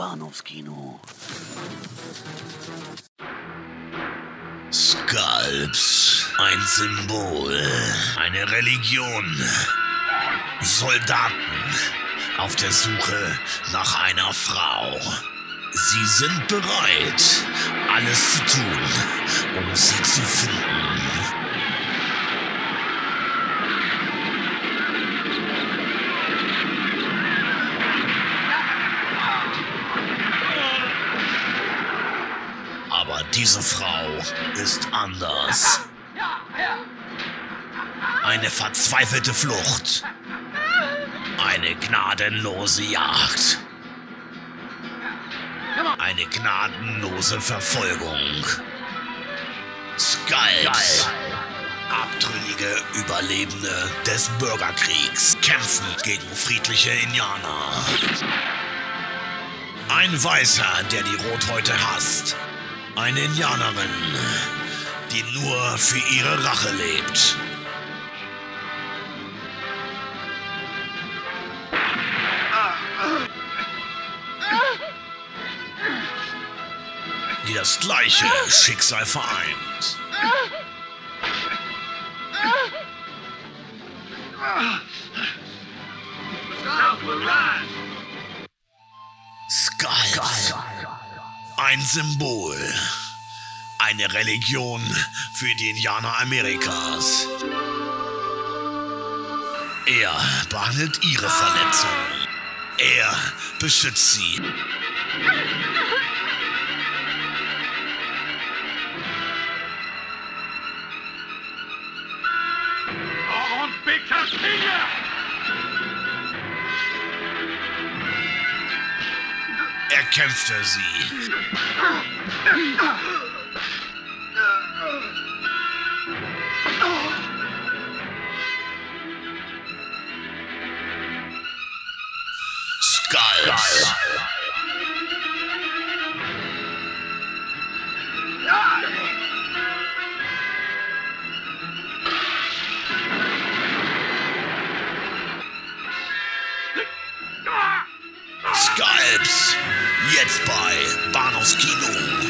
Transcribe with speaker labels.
Speaker 1: Bahnhofskino.
Speaker 2: Skalps, ein Symbol, eine Religion. Soldaten auf der Suche nach einer Frau. Sie sind bereit, alles zu tun, um sie zu finden. Diese Frau ist anders. Eine verzweifelte Flucht. Eine gnadenlose Jagd. Eine gnadenlose Verfolgung. Skulls. Abtrünnige Überlebende des Bürgerkriegs kämpfen gegen friedliche Indianer. Ein Weißer, der die Rothäute hasst. Eine Indianerin, die nur für ihre Rache lebt. Die das gleiche Schicksal vereint. Skulls. Ein Symbol. Eine Religion für die Indianer Amerikas. Er behandelt ihre Verletzungen. Er beschützt sie.
Speaker 3: Und bitte Finger!
Speaker 2: Er kämpft für sie. Skulls. Skulps. Jetzt bei Bahnhofskino.